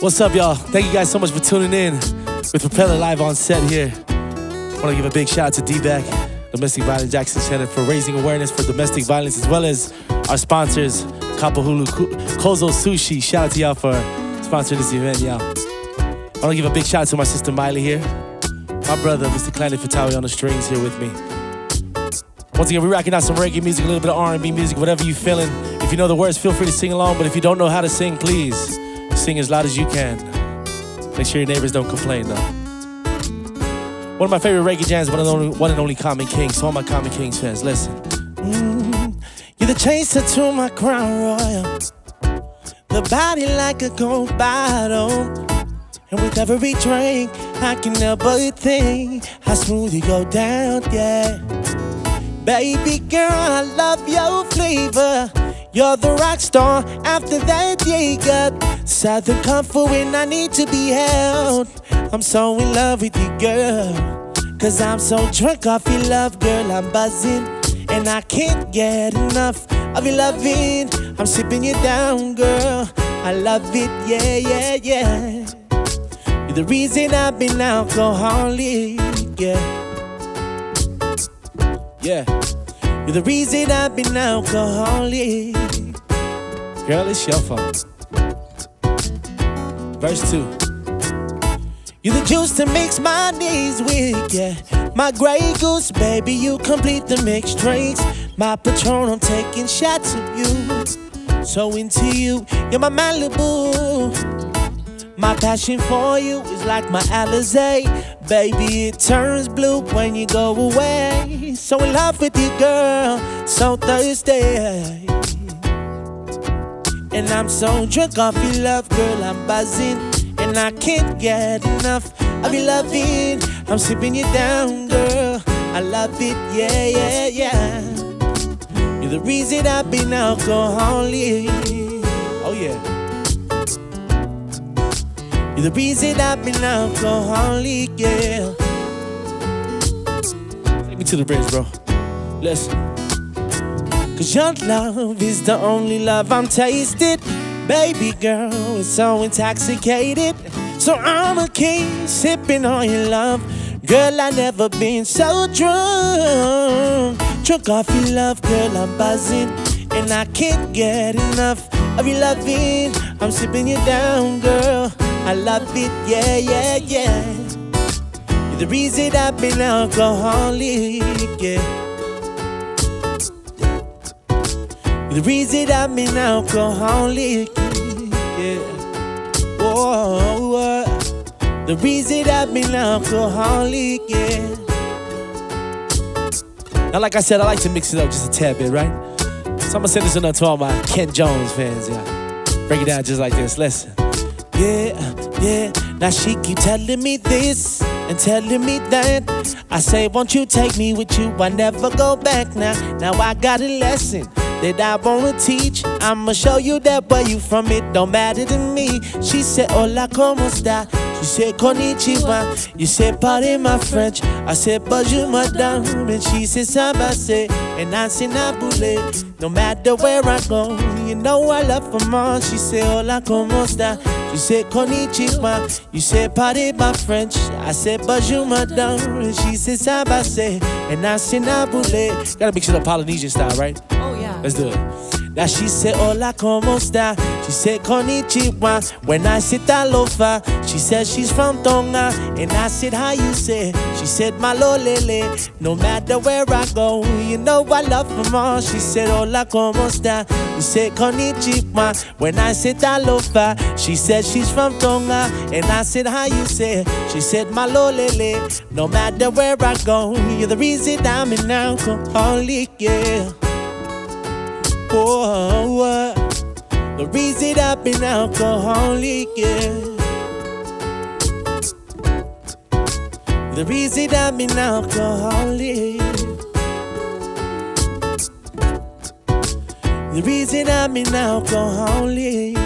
What's up, y'all? Thank you guys so much for tuning in with Propeller Live on set here. I want to give a big shout out to DVAC, Domestic Violence Action Center, for raising awareness for domestic violence, as well as our sponsors, Kapahulu, Kozo Sushi. Shout out to y'all for sponsoring this event, y'all. I want to give a big shout out to my sister Miley here, my brother, Mr. Clanny Fatawi on the strings here with me. Once again, we're rocking out some reggae music, a little bit of R&B music, whatever you feeling. If you know the words, feel free to sing along. But if you don't know how to sing, please sing as loud as you can. Make sure your neighbors don't complain, though. One of my favorite reggae jams, one only, one and only Common Kings. So all my Common Kings fans, listen. Mm, you're the chaser to my crown royal. The body like a gold bottle. And with every drink, I can help but think how smooth you go down, yeah. Baby girl, I love your flavor. You're the rock star after that, yeah, Southern comfort when I need to be held. I'm so in love with you, girl. Cause I'm so drunk off your love, girl. I'm buzzing, and I can't get enough of your loving. I'm sipping you down, girl. I love it, yeah, yeah, yeah. You're the reason I've been alcoholic, yeah. Yeah. You're the reason I've been alcoholic. Girl, it's your fault. Verse 2. You're the juice to mix my knees weak, yeah. My Grey Goose, baby, you complete the mixed drinks. My Patron, I'm taking shots of you. So into you, you're my Malibu. My passion for you is like my Alizé. Baby, it turns blue when you go away. So in love with you, girl, so thirsty. And I'm so drunk off your love, girl, I'm buzzing. And I can't get enough of your loving. I'm sipping you down, girl. I love it, yeah, yeah, yeah. You're the reason I've been alcoholic. Oh, yeah. You're the reason I've been alcoholic, yeah. Take me to the bridge, bro. Listen. Cause your love is the only love I'm tasted. Baby girl, it's so intoxicated. So I'm a king sipping on your love. Girl, I never been so drunk. Drunk off your love, girl, I'm buzzing. And I can't get enough of your loving. I'm sipping you down, girl. I love it, yeah, yeah, yeah. You're the reason I've been alcoholic, yeah. The reason I've been alcoholic, yeah. Whoa, whoa. The reason I've been alcoholic, yeah. Now, like I said, I like to mix it up just a tad bit, right? So I'm gonna send this one out to all my Ken Jones fans, yeah. Break it down just like this. Listen. Yeah, yeah. Now she keep telling me this and telling me that. I say, won't you take me with you? I never go back now. Now I got a lesson that I wanna teach. I'ma show you that where you from, it don't matter to me. She said, Hola, como esta? She said, Konnichiwa. You said, pardon my French. I said, bonjour, madame. And she said, Sabase. And I said, Nabule. No matter where I go, you know I love her more. She said, Hola, como esta? You said konnichiwa, you said pardon my French. I said bonjour madame, and she said sabase, and I said nabule. Gotta mix it up Polynesian style, right? Let's do it. Now she said, Hola, como esta? She said, Konnichiwa. When I said Talofa, she said she's from Tonga. And I said, How you say? She said, Malolele. No matter where I go, you know I love them all. She said, Hola, como esta? You said, Konnichiwa. When I said Talofa, she said she's from Tonga. And I said, How you say? She said, Malolele. No matter where I go, you're the reason I'm in an alcoholic, yeah. Oh, the reason I've been alcoholic, yeah. The reason I've been alcoholic. The reason I'm an alcoholic.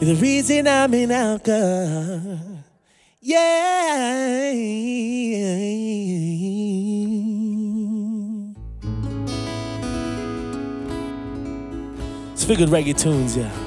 The reason I'm an alcoholic. Yeah. Feel good reggae tunes, yeah.